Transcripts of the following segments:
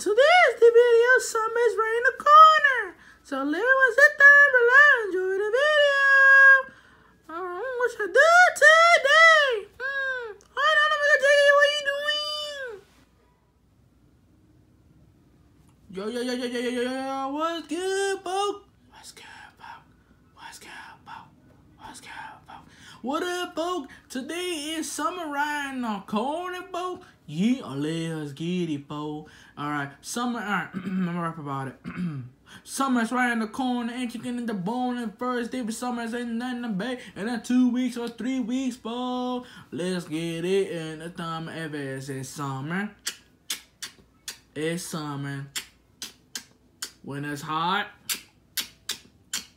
Today is the video summits right in the corner. So let me sit down, relax, enjoy the video. Alright, what should I do today? Hmm. Hold on, I'm gonna tell you what you doing. Yo, yo, yo, yo, yo, yo, yo, yo, what's good, folks? What's good, folks? What's good, folks? What's folks? What up, folks? Today is summer riding on corner, folks. Yeah, let's get it, folks. Alright, summer, alright, I'm gonna rap about it. Summer's right in the corner, and chicken in the bone, and first day for summer's ain't nothing to bay, and then two weeks or three weeks, folks. Let's get it, and the time ever it's summer. It's summer. When it's hot,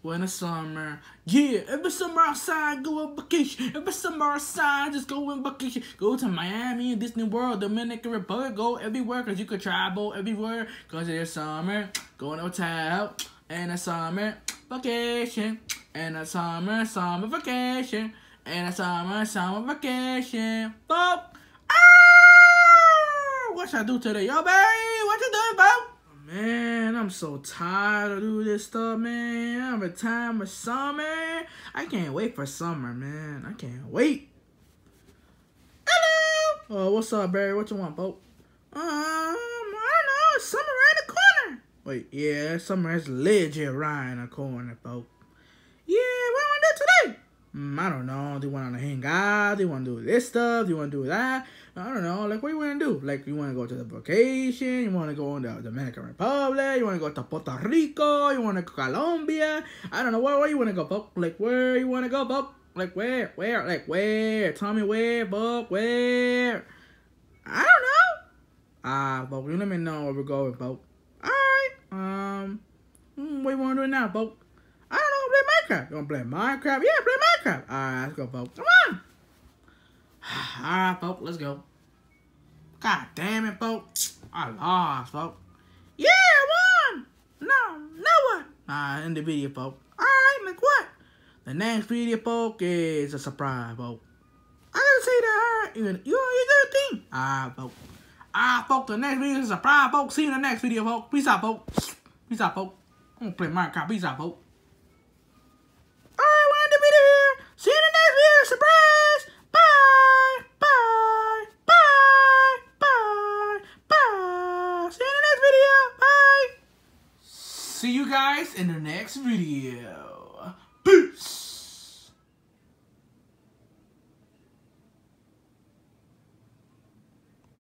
when it's summer. Yeah, every summer outside, go on vacation. Every summer outside, just go on vacation. Go to Miami Disney World, Dominican Republic, go everywhere, cause you could travel everywhere, cause it's summer. Go in a hotel, and a summer vacation, and a summer, summer vacation, and a summer, summer vacation. Fuck. Ah! What should I do today? Yo, baby, what you doing, bro? Man, I'm so tired of doing this stuff, man. I'm a time of summer. I can't wait for summer, man. I can't wait. Hello. Oh, what's up, Beary? What you want, Bo? Um, I don't know. Summer in the corner. Wait, yeah, summer is legit right in the corner, Bo. Yeah, do you want to do today? Mm, I don't know. Do you want to hang out? Do you want to do this stuff? Do you want to do that? I don't know. Like, what you want to do? Like, you want to go to the vacation? You want to go in the Dominican Republic? You want to go to Puerto Rico? You want to go Colombia? I don't know. Where, where you want to go, Bob? Like, where you want to go, Bob? Like, where? Where? Like, where? Tell me where, Bob? Where? I don't know. Ah, uh, Bob, you let me know where we're going, Bob. All right. Um, what you want to do now, Bob? I don't know. Play Minecraft. You want to play Minecraft? Yeah, play Minecraft. All right, let's go, Bob. Come on. Alright, folks, let's go. God damn it, folks. I lost, folks. Yeah, won! No, no one. Alright, end the video, folks. Alright, like what? The next video, folks, is a surprise, folks. I gotta say that, alright? You, you, you a thing. Alright, folks. Alright, folks, the next video is a surprise, folks. See you in the next video, folks. Peace out, folks. Peace out, folks. I'm gonna play Minecraft. Peace out, folks. see you guys in the next video. Peace!